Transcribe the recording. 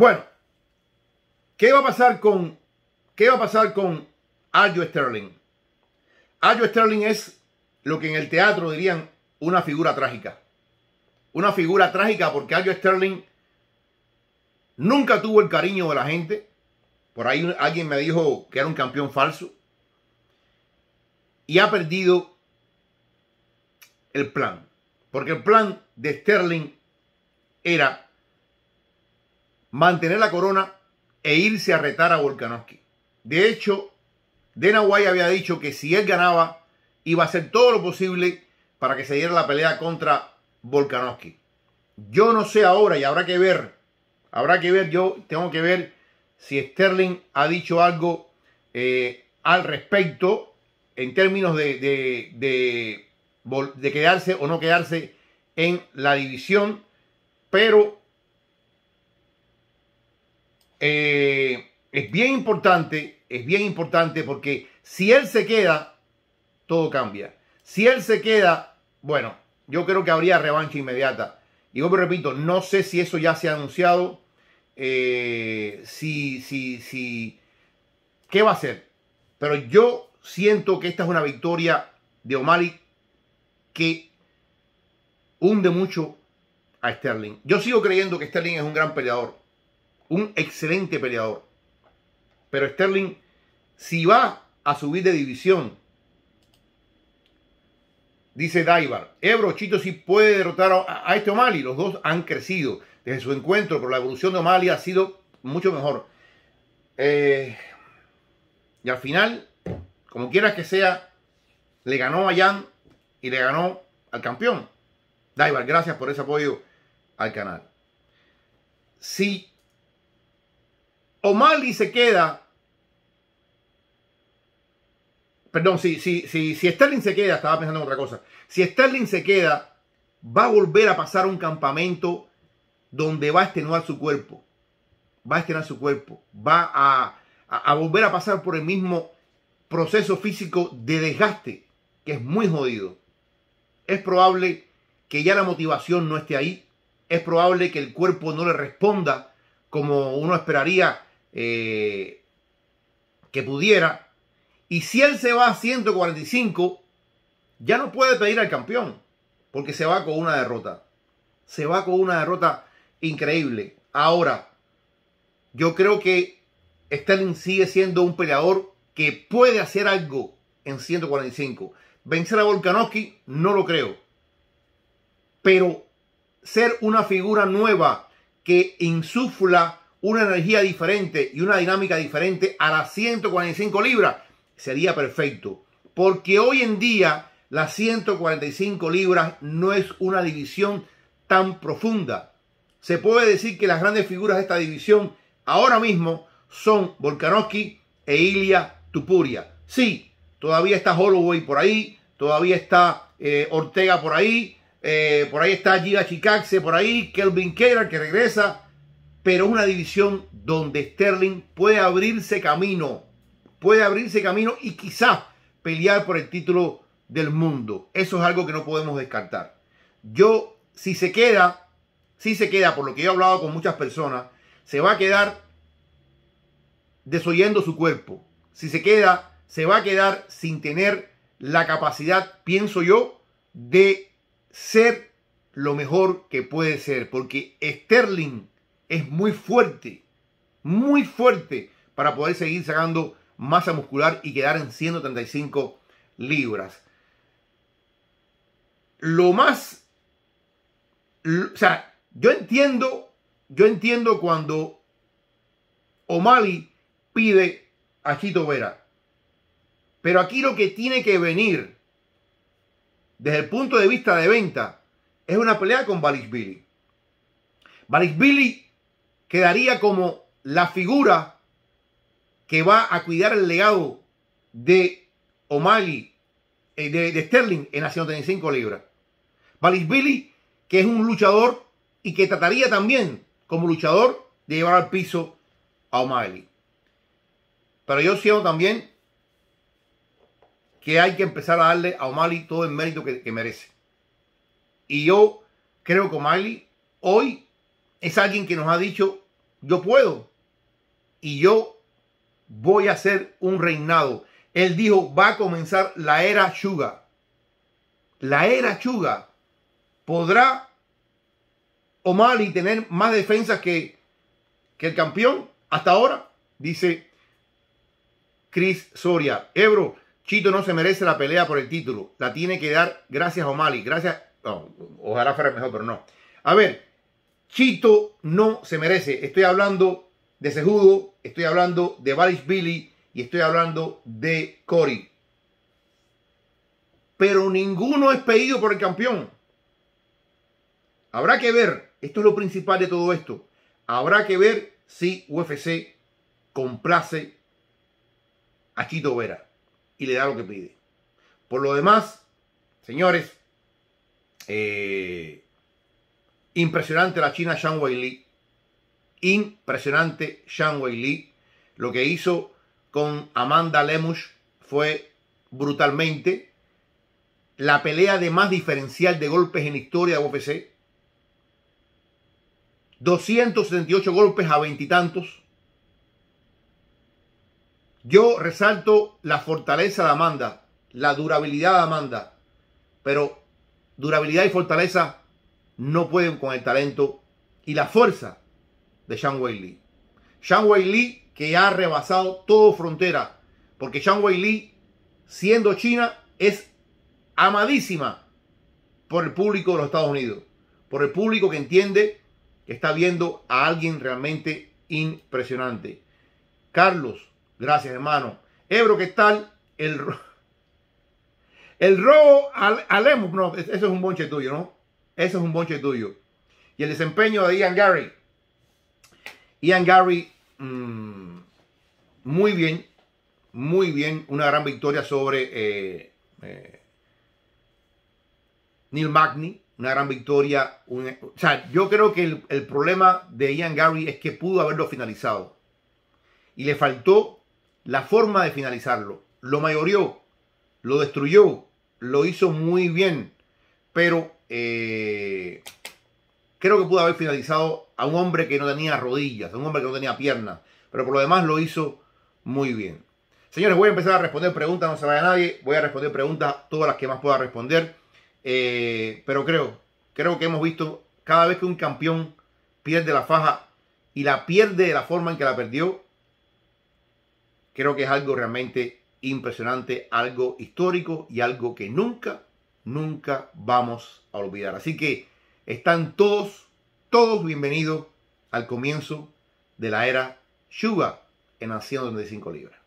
Bueno, ¿qué va a pasar con qué va a pasar con Sterling? Arjo Sterling es lo que en el teatro dirían una figura trágica. Una figura trágica porque Arjo Sterling nunca tuvo el cariño de la gente. Por ahí alguien me dijo que era un campeón falso. Y ha perdido el plan. Porque el plan de Sterling era mantener la corona e irse a retar a Volkanovski. De hecho, Dana White había dicho que si él ganaba, iba a hacer todo lo posible para que se diera la pelea contra Volkanovski. Yo no sé ahora y habrá que ver, habrá que ver, yo tengo que ver si Sterling ha dicho algo eh, al respecto en términos de, de, de quedarse o no quedarse en la división, pero eh, es bien importante, es bien importante porque si él se queda, todo cambia. Si él se queda, bueno, yo creo que habría revancha inmediata. Y yo repito, no sé si eso ya se ha anunciado. Eh, si, si, si, ¿qué va a hacer? Pero yo siento que esta es una victoria de O'Malley que hunde mucho a Sterling. Yo sigo creyendo que Sterling es un gran peleador un excelente peleador. Pero Sterling, si va a subir de división, dice Daivar, Ebro, Chito si puede derrotar a, este O'Malley. Los dos han crecido desde su encuentro, pero la evolución de O'Malley ha sido mucho mejor. Eh, y al final, como quieras que sea, le ganó a Jan y le ganó al campeón. Daivar, gracias por ese apoyo al canal. Si O'Malley se queda. Perdón, si, si, si, si Sterling se queda, estaba pensando en otra cosa. Si Sterling se queda, va a volver a pasar un campamento donde va a extenuar su cuerpo. Va a extenuar su cuerpo. Va a, a volver a pasar por el mismo proceso físico de desgaste, que es muy jodido. Es probable que ya la motivación no esté ahí. Es probable que el cuerpo no le responda como uno esperaría eh, que pudiera. Y si él se va a 145, ya no puede pedir al campeón, porque se va con una derrota. Se va con una derrota increíble. Ahora, yo creo que Sterling sigue siendo un peleador que puede hacer algo en 145. Vencer a Volkanovski, no lo creo. Pero ser una figura nueva que insufla una energía diferente y una dinámica diferente a las 145 libras, sería perfecto. Porque hoy en día las 145 libras no es una división tan profunda. Se puede decir que las grandes figuras de esta división ahora mismo son Volkanovski e Ilya Tupuria. Sí, todavía está Holloway por ahí, todavía está eh, Ortega por ahí, eh, por ahí está Giga Chikakse por ahí, Kelvin Keller que regresa, pero una división donde Sterling puede abrirse camino, puede abrirse camino y quizás pelear por el título del mundo. Eso es algo que no podemos descartar. Yo, si se queda, si se queda, por lo que he hablado con muchas personas, se va a quedar desoyendo su cuerpo. Si se queda, se va a quedar sin tener la capacidad, pienso yo, de ser lo mejor que puede ser. Porque Sterling es muy fuerte, muy fuerte para poder seguir sacando masa muscular y quedar en 135 libras. Lo más, o sea, yo entiendo, yo entiendo cuando O'Malley pide a Chito Vera. Pero aquí lo que tiene que venir desde el punto de vista de venta es una pelea con Billy. Billy quedaría como la figura que va a cuidar el legado de O'Malley, eh, de, Sterling en las 135 libras. Billy, que es un luchador y que trataría también como luchador de llevar al piso a O'Malley. Pero yo siento también que hay que empezar a darle a O'Malley todo el mérito que, que merece. Y yo creo que O'Malley hoy es alguien que nos ha dicho yo puedo. Y yo voy a hacer un reinado. Él dijo, va a comenzar la era Suga. La era Suga. ¿Podrá O'Malley tener más defensas que, que el campeón hasta ahora? Dice Chris Soria. Ebro, Chito no se merece la pelea por el título. La tiene que dar gracias a O'Malley. Gracias. ojalá fuera mejor, pero no. A ver, Chito no se merece. Estoy hablando de Sejudo, estoy hablando de Valis Billy y estoy hablando de Cory. Pero ninguno es pedido por el campeón. Habrá que ver, esto es lo principal de todo esto. Habrá que ver si UFC complace a Chito Vera y le da lo que pide. Por lo demás, señores, eh, impresionante la China Shang Wei. Impresionante Shang Wei. Lo que hizo con Amanda Lemush fue brutalmente la pelea de más diferencial de golpes en historia de UFC. 278 golpes a veintitantos. Yo resalto la fortaleza de Amanda, la durabilidad de Amanda, pero durabilidad y fortaleza no pueden con el talento y la fuerza de Shang Wei Li. Shang Wei Li que ha rebasado todo frontera, porque Shang Wei Li, siendo China, es amadísima por el público de los Estados Unidos, por el público que entiende que está viendo a alguien realmente impresionante. Carlos, Gracias, hermano. Ebro, ¿qué tal? El, el robo al, al no, eso es un bonche tuyo, ¿no? Eso es un bonche tuyo. Y el desempeño de Ian Gary. Ian Gary, mm, muy bien, muy bien. Una gran victoria sobre eh, eh, Neil Magny. Una gran victoria. o sea, yo creo que el, el problema de Ian Gary es que pudo haberlo finalizado. Y le faltó la forma de finalizarlo. Lo mayorió, lo destruyó, lo hizo muy bien, pero eh, creo que pudo haber finalizado a un hombre que no tenía rodillas, a un hombre que no tenía piernas, pero por lo demás lo hizo muy bien. Señores, voy a empezar a responder preguntas, no se vaya nadie, voy a responder preguntas, todas las que más pueda responder, eh, pero creo, creo que hemos visto cada vez que un campeón pierde la faja y la pierde de la forma en que la perdió, Creo que es algo realmente impresionante, algo histórico y algo que nunca, nunca vamos a olvidar. Así que están todos, todos bienvenidos al comienzo de la era Suga en 195 libras.